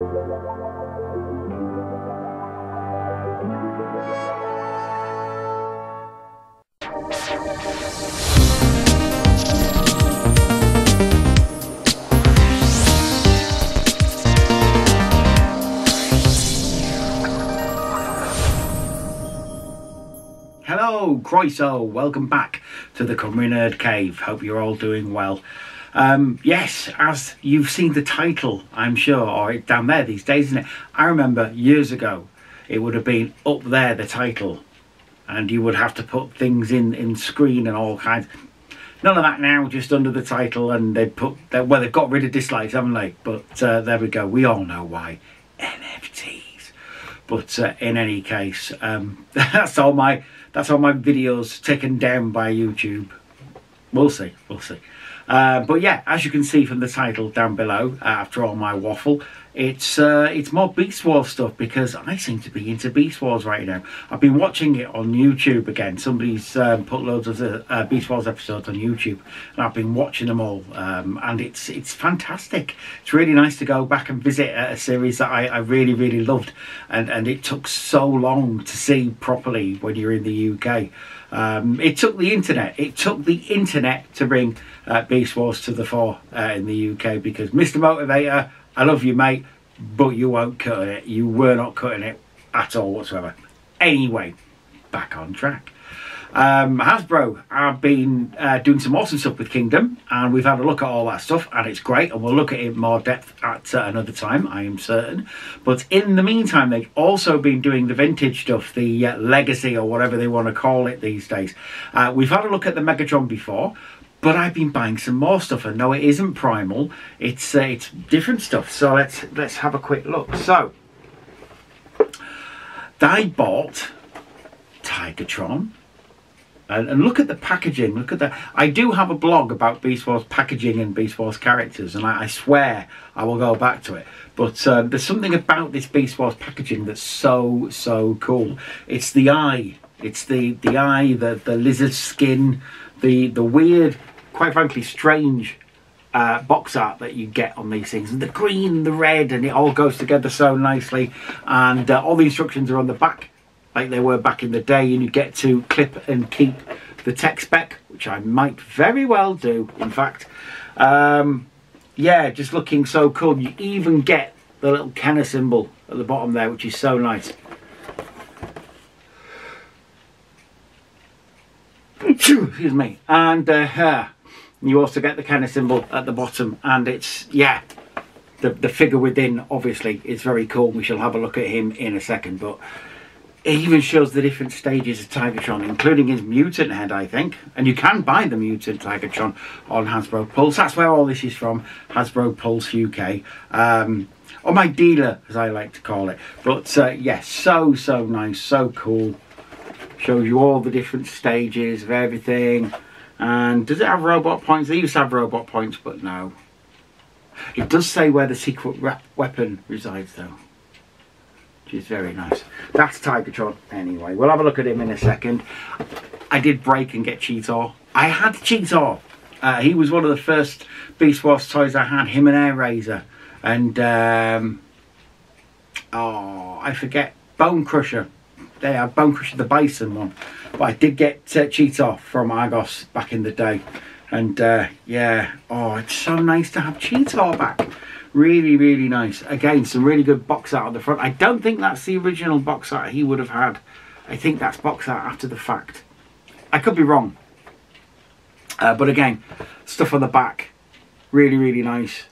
Hello, Croiso. Welcome back to the Cymru Nerd Cave. Hope you're all doing well. Um, yes, as you've seen the title, I'm sure, or down there these days, isn't it? I remember years ago, it would have been up there, the title, and you would have to put things in, in screen and all kinds. None of that now, just under the title, and they put, well, they've got rid of dislikes, haven't they? But uh, there we go, we all know why. NFTs. But uh, in any case, um, that's all my that's all my videos taken down by YouTube. We'll see, we'll see. Uh, but yeah, as you can see from the title down below, uh, after all my waffle, it's uh, it's more Beast Wars stuff because I seem to be into Beast Wars right now. I've been watching it on YouTube again. Somebody's um, put loads of the uh, Beast Wars episodes on YouTube, and I've been watching them all, um, and it's it's fantastic. It's really nice to go back and visit a series that I, I really really loved, and and it took so long to see properly when you're in the UK. Um, it took the internet. It took the internet to bring uh, Beast Wars to the fore uh, in the UK because Mr. Motivator, I love you, mate, but you won't cut it. You were not cutting it at all whatsoever. Anyway, back on track. Um, Hasbro have been uh, doing some awesome stuff with Kingdom, and we've had a look at all that stuff, and it's great. And we'll look at it in more depth at uh, another time, I am certain. But in the meantime, they've also been doing the vintage stuff, the uh, legacy or whatever they want to call it these days. Uh, we've had a look at the Megatron before, but I've been buying some more stuff, and no, it isn't primal. It's uh, it's different stuff. So let's let's have a quick look. So I bought Tigatron. And, and, look at the packaging. Look at that. I do have a blog about Beast Wars packaging and Beast Wars characters, and I, I swear I will go back to it. But uh, there's something about this Beast Wars packaging that's so so cool. It's the eye. It's the the eye, the the lizard skin, the the weird, quite frankly, strange uh, box art that you get on these things, and the green, the red, and it all goes together so nicely. And uh, all the instructions are on the back like they were back in the day and you get to clip and keep the tech spec which I might very well do in fact. Um, yeah just looking so cool. You even get the little Kenner symbol at the bottom there which is so nice. Excuse me. And uh, you also get the Kenner symbol at the bottom and it's yeah the, the figure within obviously is very cool. We shall have a look at him in a second but it even shows the different stages of Tigatron, including his mutant head, I think. And you can buy the mutant Tigatron on Hasbro Pulse. That's where all this is from, Hasbro Pulse UK. Um, or my dealer, as I like to call it. But uh, yes, yeah, so, so nice, so cool. Shows you all the different stages of everything. And does it have robot points? They used to have robot points, but no. It does say where the secret weapon resides, though which is very nice. That's Tigatron anyway. We'll have a look at him in a second. I did break and get Cheetor. I had Cheetor. Uh, he was one of the first Beast Wars toys I had, him and Airazor. And, um, oh, I forget, Bone Crusher. They had Bone Crusher the Bison one. But I did get uh, Cheetor from Argos back in the day. And, uh, yeah, oh, it's so nice to have Cheetor back. Really, really nice. Again, some really good box art on the front. I don't think that's the original box art he would have had. I think that's box art after the fact. I could be wrong. Uh, but again, stuff on the back. Really, really nice.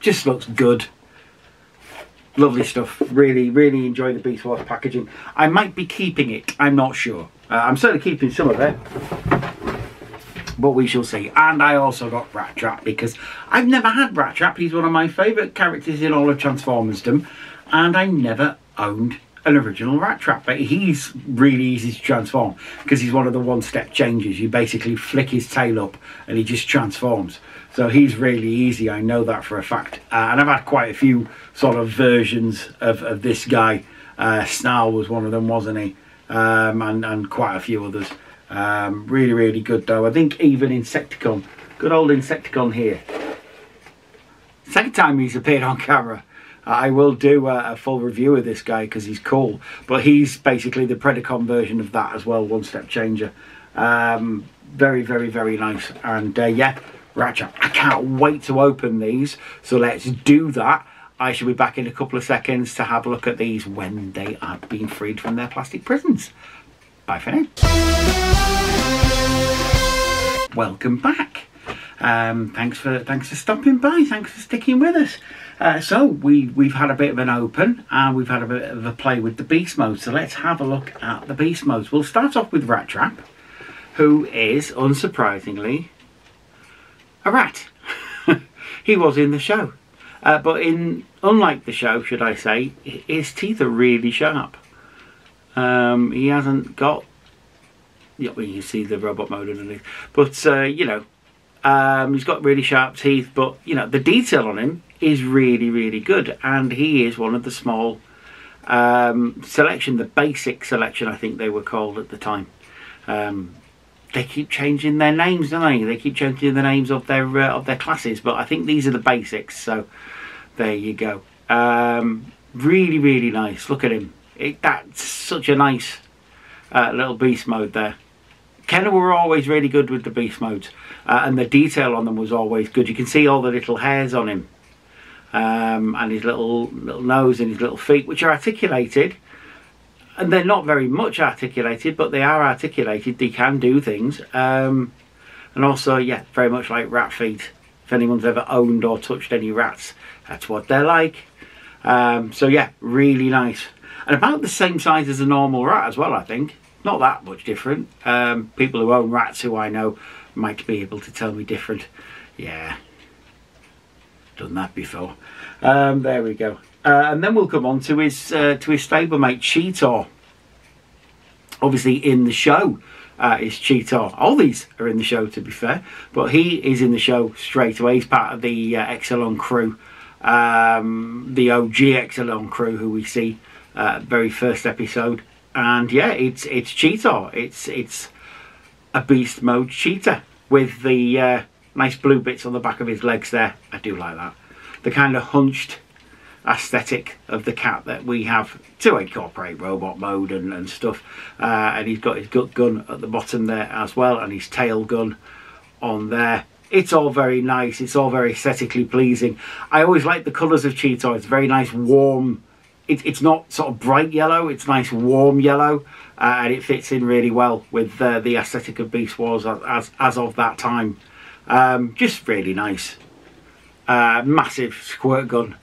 Just looks good. Lovely stuff. Really, really enjoy the Beast Wars packaging. I might be keeping it. I'm not sure. Uh, I'm certainly keeping some of it but we shall see. And I also got Rattrap because I've never had Rattrap. He's one of my favourite characters in all of Transformersdom, and I never owned an original Rattrap. But he's really easy to transform because he's one of the one-step changes. You basically flick his tail up and he just transforms. So he's really easy. I know that for a fact. Uh, and I've had quite a few sort of versions of, of this guy. Uh, Snarl was one of them, wasn't he? Um, and, and quite a few others. Um, really, really good though. I think even Insecticon, good old Insecticon here. Second time he's appeared on camera. I will do a, a full review of this guy because he's cool. But he's basically the Predacon version of that as well, one step changer. Um, very, very, very nice. And uh, yeah, Ratchet, I can't wait to open these. So let's do that. I shall be back in a couple of seconds to have a look at these when they are being freed from their plastic prisons. Bye for now. Welcome back. Um, thanks for thanks for stopping by. Thanks for sticking with us. Uh, so we we've had a bit of an open and we've had a bit of a play with the beast mode. So let's have a look at the beast modes. We'll start off with Rattrap, who is unsurprisingly a rat. he was in the show, uh, but in unlike the show, should I say, his teeth are really sharp. Um, he hasn't got. Yeah, well, you see the robot mode underneath, but uh, you know, um, he's got really sharp teeth, but you know the detail on him is really, really good, and he is one of the small um, selection, the basic selection, I think they were called at the time. Um, they keep changing their names, don't they? They keep changing the names of their uh, of their classes, but I think these are the basics. So there you go. Um, really, really nice. Look at him. It, that's such a nice uh, little beast mode there. Kenner were always really good with the beast modes, uh, and the detail on them was always good. You can see all the little hairs on him, um, and his little little nose and his little feet, which are articulated, and they're not very much articulated, but they are articulated. They can do things, um, and also, yeah, very much like rat feet. If anyone's ever owned or touched any rats, that's what they're like. Um, so yeah, really nice, and about the same size as a normal rat as well, I think not that much different. Um, people who own rats who I know might be able to tell me different. Yeah, done that before. Um, there we go. Uh, and then we'll come on to his uh, to his stablemate Cheetor. Obviously in the show uh, is Cheetor. All these are in the show to be fair, but he is in the show straight away. He's part of the uh, Axalon crew, um, the OG Axalon crew who we see uh, very first episode and yeah, it's it's Cheetor. It's it's a beast mode cheetah with the uh, nice blue bits on the back of his legs there. I do like that. The kind of hunched aesthetic of the cat that we have to incorporate robot mode and, and stuff. Uh, and he's got his gut gun at the bottom there as well, and his tail gun on there. It's all very nice. It's all very aesthetically pleasing. I always like the colours of Cheetor. It's very nice, warm it, it's not sort of bright yellow, it's nice warm yellow, uh, and it fits in really well with uh, the aesthetic of Beast Wars as, as, of that time. Um, just really nice. Uh, massive squirt gun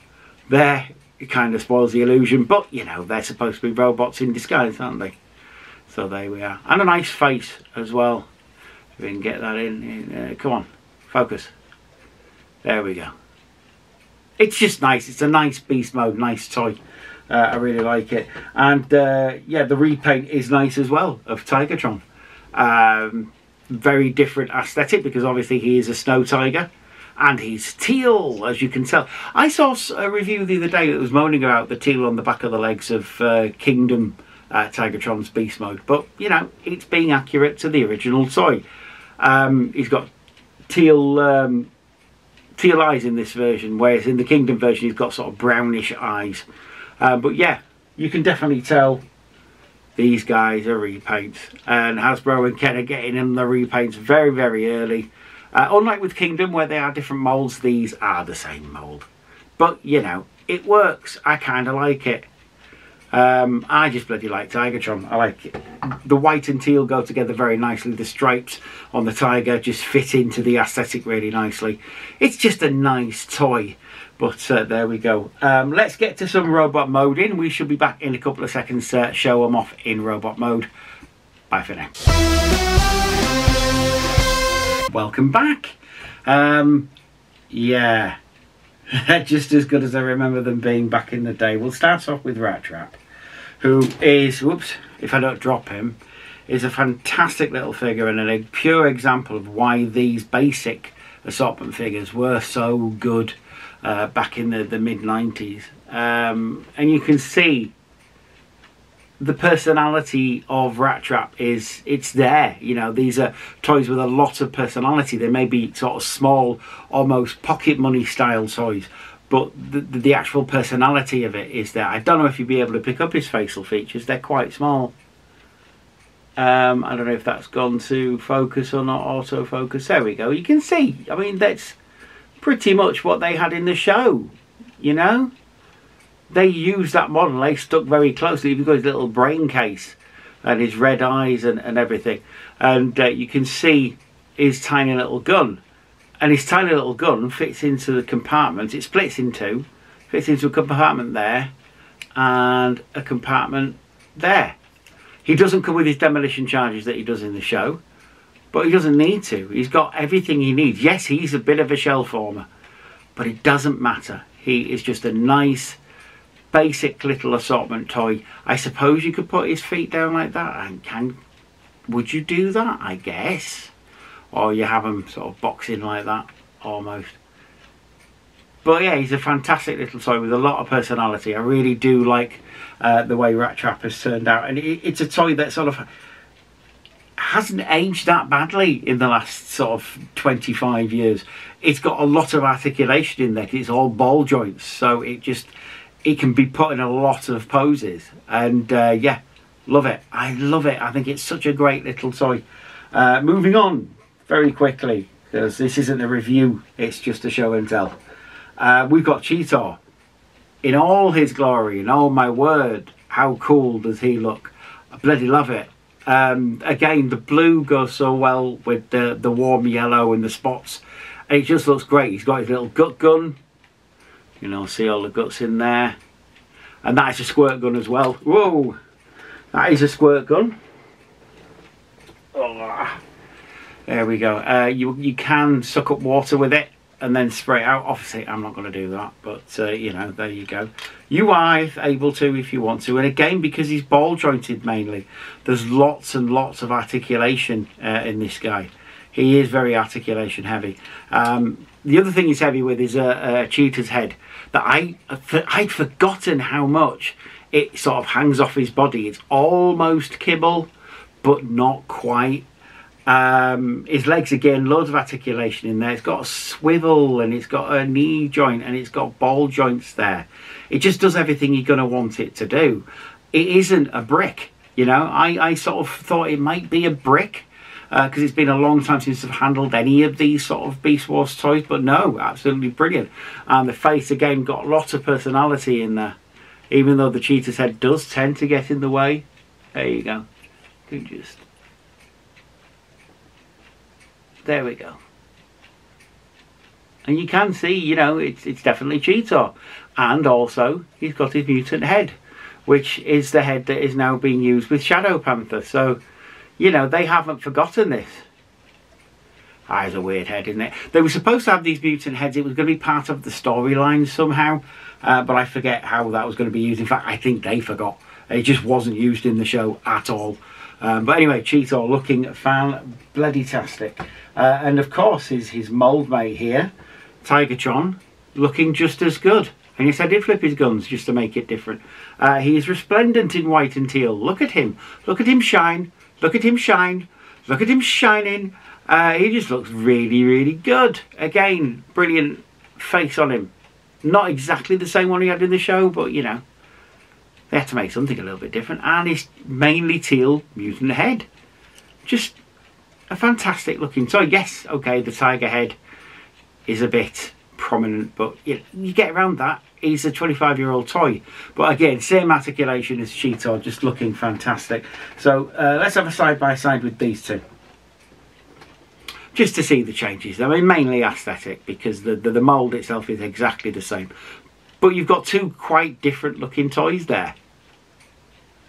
there. It kind of spoils the illusion, but you know, they're supposed to be robots in disguise, aren't they? So there we are. And a nice face as well. If we can get that in. in uh, come on, focus. There we go. It's just nice. It's a nice beast mode, nice toy. Uh, I really like it. And uh, yeah, the repaint is nice as well of Tigatron. Um, very different aesthetic because obviously he is a snow tiger and he's teal as you can tell. I saw a review the other day that was moaning about the teal on the back of the legs of uh, Kingdom uh, Tigatron's beast mode, but you know, it's being accurate to the original toy. Um, he's got teal um, teal eyes in this version, whereas in the Kingdom version he's got sort of brownish eyes. Uh, but yeah, you can definitely tell these guys are repaints. And Hasbro and Kenner getting in the repaints very, very early. Uh, unlike with Kingdom, where they are different molds, these are the same mold. But, you know, it works. I kind of like it. Um, I just bloody like Tigatron. I like it. The white and teal go together very nicely. The stripes on the tiger just fit into the aesthetic really nicely. It's just a nice toy. But uh, there we go. Um, let's get to some robot mode in. We should be back in a couple of seconds to show them off in robot mode. Bye for now. Welcome back. Um, yeah, just as good as I remember them being back in the day. We'll start off with Rattrap, who is, whoops, if I don't drop him, is a fantastic little figure and a pure example of why these basic assortment figures were so good uh, back in the, the mid 90s. Um, and you can see the personality of Rattrap is it's there. You know, these are toys with a lot of personality. They may be sort of small, almost pocket money style toys, but the, the, actual personality of it is there. I don't know if you'd be able to pick up his facial features. They're quite small. Um, I don't know if that's gone to focus or not autofocus. There we go. You can see. I mean, that's pretty much what they had in the show. You know, they used that model. They stuck very closely. You've got his little brain case and his red eyes and, and everything, and uh, you can see his tiny little gun. And his tiny little gun fits into the compartment. It splits in two, fits into a compartment there, and a compartment there. He doesn't come with his demolition charges that he does in the show, but he doesn't need to. He's got everything he needs. Yes, he's a bit of a shell former, but it doesn't matter. He is just a nice, basic little assortment toy. I suppose you could put his feet down like that. And can, would you do that? I guess. Or you have him sort of boxing like that, almost. But yeah, he's a fantastic little toy with a lot of personality. I really do like uh, the way Rattrap has turned out, and it, it's a toy that sort of hasn't aged that badly in the last sort of 25 years. It's got a lot of articulation in there. It's all ball joints, so it just it can be put in a lot of poses. And uh, yeah, love it. I love it. I think it's such a great little toy. Uh, moving on very quickly because this isn't a review; it's just a show and tell. Uh, we've got Cheetor in all his glory, and oh my word, how cool does he look? I bloody love it. Um, again, the blue goes so well with the, the warm yellow and the spots. It just looks great. He's got his little gut gun. You know, see all the guts in there. And that is a squirt gun as well. Whoa! That is a squirt gun. Oh, there we go. Uh, you, you can suck up water with it and then spray it out. Obviously, I'm not going to do that, but uh, you know, there you go. You are able to if you want to, and again, because he's ball jointed mainly, there's lots and lots of articulation uh, in this guy. He is very articulation heavy. Um, the other thing he's heavy with is a, a cheetah's head that I I'd forgotten how much it sort of hangs off his body. It's almost kibble, but not quite. Um, his legs again, loads of articulation in there. It's got a swivel and it's got a knee joint and it's got ball joints there. It just does everything you're going to want it to do. It isn't a brick, you know. I, I sort of thought it might be a brick because uh, it's been a long time since I've handled any of these sort of Beast Wars toys, but no, absolutely brilliant. And the face again got lots of personality in there, even though the cheetah's head does tend to get in the way. There you go. You just there we go. And you can see, you know, it's, it's definitely Cheetor. And also, he's got his mutant head, which is the head that is now being used with Shadow Panther. So, you know, they haven't forgotten this. Ah, it's a weird head, isn't it? They were supposed to have these mutant heads. It was going to be part of the storyline somehow. Uh, but I forget how that was going to be used. In fact, I think they forgot. It just wasn't used in the show at all. Um, but anyway, Cheetor looking fan bloody tastic. Uh, and of course, his, his mould mate here, Tigatron, looking just as good. And yes, I did flip his guns just to make it different. Uh, he is resplendent in white and teal. Look at him. Look at him shine. Look at him shine. Look at him shining. Uh, he just looks really, really good. Again, brilliant face on him. Not exactly the same one he had in the show, but you know, they had to make something a little bit different. And it's mainly teal mutant head. Just a fantastic looking toy. Yes, okay, the tiger head is a bit prominent, but you, you get around that. He's a 25 year old toy. But again, same articulation as Cheetor, just looking fantastic. So uh, let's have a side by side with these two. Just to see the changes. I mean, mainly aesthetic because the, the, the mould itself is exactly the same. But you've got two quite different looking toys there.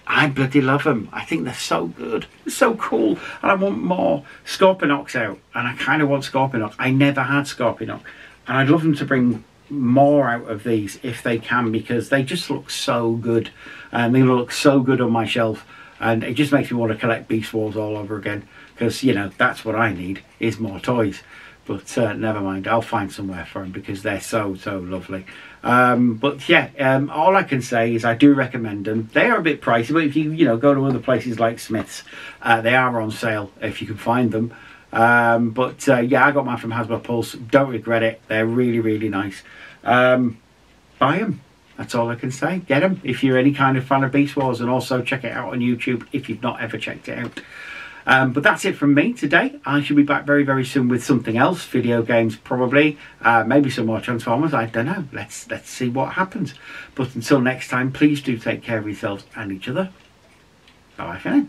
I bloody love them. I think they're so good. They're so cool. And I want more Scorponok out. And I kind of want Scorponok. I never had Scorponok. And I'd love them to bring more out of these if they can because they just look so good. And they look so good on my shelf. And it just makes me want to collect Beast Wars all over again. Because, you know, that's what I need is more toys. But uh, never mind, I'll find somewhere for them because they're so, so lovely. Um, but yeah, um, all I can say is I do recommend them. They are a bit pricey, but if you you know go to other places like Smiths, uh, they are on sale if you can find them. Um, but uh, yeah, I got mine from Hasbro Pulse. Don't regret it. They're really really nice. Um, buy them. That's all I can say. Get them if you're any kind of fan of Beast Wars, and also check it out on YouTube if you've not ever checked it out. Um, but that's it from me today. I should be back very, very soon with something else. Video games, probably. Uh, maybe some more Transformers. I don't know. Let's let's see what happens. But until next time, please do take care of yourselves and each other. Bye for now.